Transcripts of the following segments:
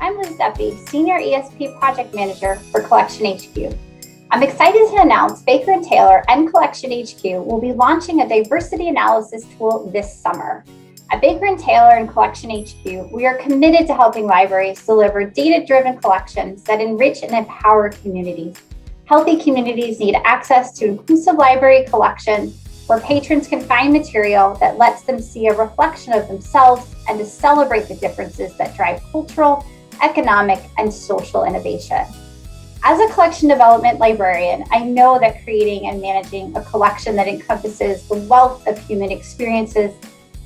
I'm Liz Duffy, Senior ESP Project Manager for Collection HQ. I'm excited to announce Baker & Taylor and Collection HQ will be launching a diversity analysis tool this summer. At Baker & Taylor and Collection HQ, we are committed to helping libraries deliver data-driven collections that enrich and empower communities. Healthy communities need access to inclusive library collections where patrons can find material that lets them see a reflection of themselves and to celebrate the differences that drive cultural, economic, and social innovation. As a collection development librarian, I know that creating and managing a collection that encompasses the wealth of human experiences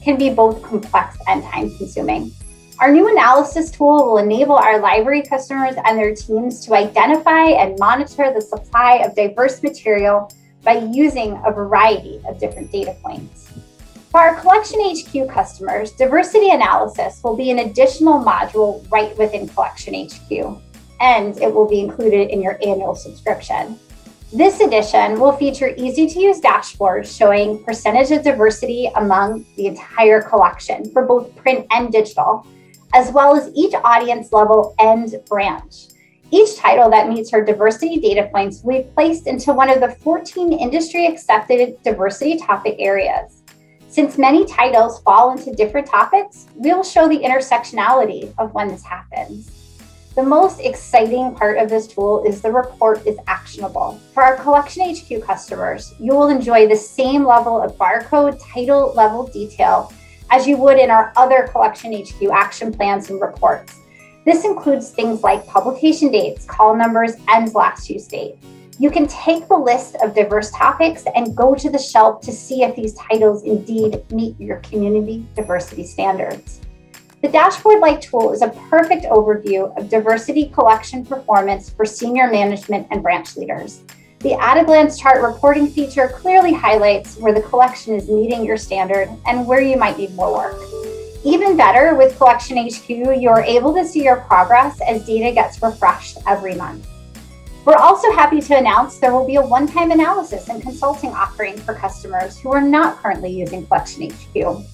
can be both complex and time consuming. Our new analysis tool will enable our library customers and their teams to identify and monitor the supply of diverse material by using a variety of different data points. For our Collection HQ customers, diversity analysis will be an additional module right within Collection HQ, and it will be included in your annual subscription. This edition will feature easy to use dashboards showing percentage of diversity among the entire collection for both print and digital, as well as each audience level and branch. Each title that meets her diversity data points will be placed into one of the 14 industry accepted diversity topic areas. Since many titles fall into different topics, we'll show the intersectionality of when this happens. The most exciting part of this tool is the report is actionable. For our Collection HQ customers, you will enjoy the same level of barcode title level detail as you would in our other Collection HQ action plans and reports. This includes things like publication dates, call numbers, and last use date. You can take the list of diverse topics and go to the shelf to see if these titles indeed meet your community diversity standards. The dashboard-like tool is a perfect overview of diversity collection performance for senior management and branch leaders. The at-a-glance chart reporting feature clearly highlights where the collection is meeting your standard and where you might need more work. Even better, with Collection HQ, you're able to see your progress as data gets refreshed every month. We're also happy to announce there will be a one-time analysis and consulting offering for customers who are not currently using Collection HQ.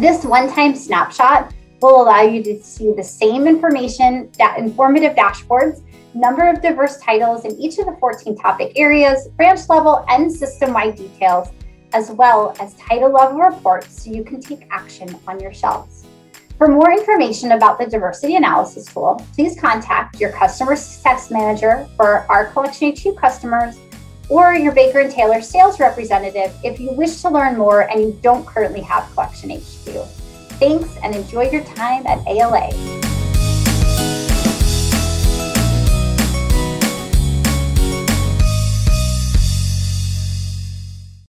This one-time snapshot will allow you to see the same information, that informative dashboards, number of diverse titles in each of the 14 topic areas, branch level and system-wide details, as well as title level reports so you can take action on your shelves. For more information about the diversity analysis tool, please contact your customer success manager for our Collection HQ customers or your Baker & Taylor sales representative if you wish to learn more and you don't currently have Collection HQ. Thanks and enjoy your time at ALA.